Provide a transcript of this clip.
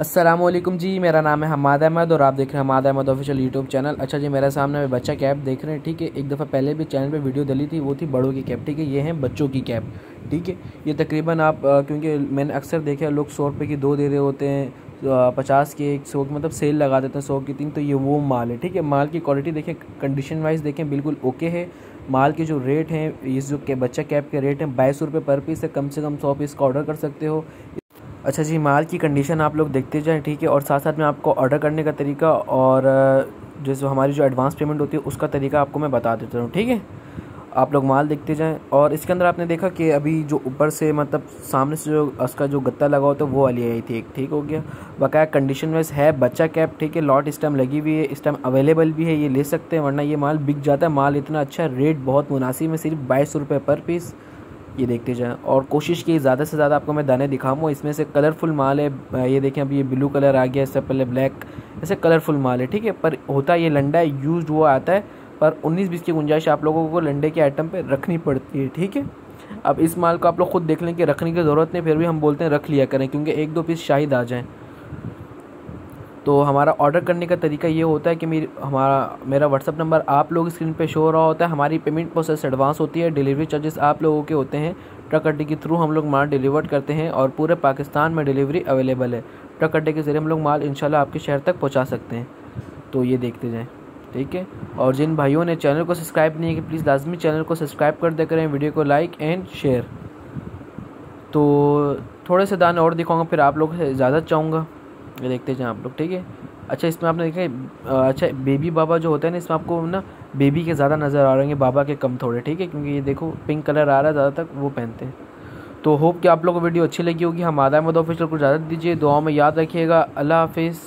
असलम जी, मेरा नाम है हमाद अहमद और आप देख रहे हैं Hamad Ahmed official YouTube channel अच्छा जी, मेरे सामने बच्चा कैब देख रहे हैं, ठीक है? एक दफ़ा पहले भी चैनल पे वीडियो डली थी, वो थी बड़ों की कैब ठीक है? ये हैं बच्चों की कैब ठीक है? ये तकरीबन आप क्योंकि मैंने अक्सर देखा लोग सौ रुपये की दो दे रहे होते हैं पचास के एक सौ मतलब सेल लगा देते हैं सौ की तीन तो ये वो माल है, ठीक है? माल की क्वालिटी देखें कंडीशन वाइज देखें, बिल्कुल ओके है। माल के जो रेट हैं, इस जो के, बच्चा कैब के रेट हैं, बाईस रुपये पर पीस है कम से कम सौ पीस का ऑर्डर कर सकते हो। अच्छा जी, माल की कंडीशन आप लोग देखते जाएँ, ठीक है? और साथ साथ में आपको ऑर्डर करने का तरीका और जैसे हमारी जो एडवांस पेमेंट होती है, उसका तरीका आपको मैं बता देता हूँ, ठीक है? आप लोग माल देखते जाएँ और इसके अंदर आपने देखा कि अभी जो ऊपर से मतलब सामने से जो उसका जो गत्ता लगा होता है, वो वाली आई थी एक, ठीक हो गया? बकाया कंडीशन वाइज है बच्चा कैप, ठीक है? लॉट इस टाइम लगी हुई है, इस टाइम अवेलेबल भी है, ये ले सकते हैं, वरना ये माल बिक जाता है। माल इतना अच्छा रेट बहुत मुनासिब है, सिर्फ़ बाईस रुपये पर पीस ये देखते जाएँ। और कोशिश की ज़्यादा से ज़्यादा आपको मैं दाने दिखाऊँ इसमें से कलरफुल माल है ये देखें अभी ये ब्लू कलर आ गया, इससे पहले ब्लैक ऐसे कलरफुल माल है, ठीक है? पर होता ये लंडा यूज़ हुआ आता है, पर उन्नीस बीस की गुंजाइश आप लोगों को लंडे के आइटम पर रखनी पड़ती है, ठीक है? अब इस माल को आप लोग खुद देख लें कि रखने की ज़रूरत नहीं, फिर भी हम बोलते हैं रख लिया करें, क्योंकि एक दो पीस शाहिद आ जाएँ। तो हमारा ऑर्डर करने का तरीका ये होता है कि मेरी, हमारा, मेरा व्हाट्सअप नंबर आप लोग स्क्रीन पे शो हो रहा होता है। हमारी पेमेंट प्रोसेस एडवांस होती है। डिलीवरी चार्जेस आप लोगों के होते हैं। ट्रक अड्डे के थ्रू हम लोग माल डिलीवर करते हैं और पूरे पाकिस्तान में डिलीवरी अवेलेबल है। ट्रक अड्डे के ज़रिए हम लोग माल इंशाल्लाह आपके शहर तक पहुँचा सकते हैं। तो ये देखते जाएँ। ठीक है? और जिन भाइयों ने चैनल को सब्सक्राइब नहीं किया प्लीज़ लाजमी चैनल को सब्सक्राइब कर दे करें वीडियो को लाइक एंड शेयर तो थोड़े से दाने और दिखाऊँगा, फिर आप लोग से इजाज़त चाहूँगा। ये देखते जाएँ आप लोग, ठीक है? अच्छा इसमें आपने देखा अच्छा बेबी बाबा जो होता है ना, इसमें आपको ना बेबी के ज़्यादा नज़र आ रहे हैं बाबा के कम थोड़े, ठीक है? क्योंकि ये देखो पिंक कलर आ रहा है, ज़्यादातर वो पहनते हैं। तो होप कि आप लोगों को वीडियो अच्छी लगी होगी। हम आदा मद ऑफिशियल को इजाज़त दीजिए। दुआ में याद रखिएगा। अल्लाह हाफिज़।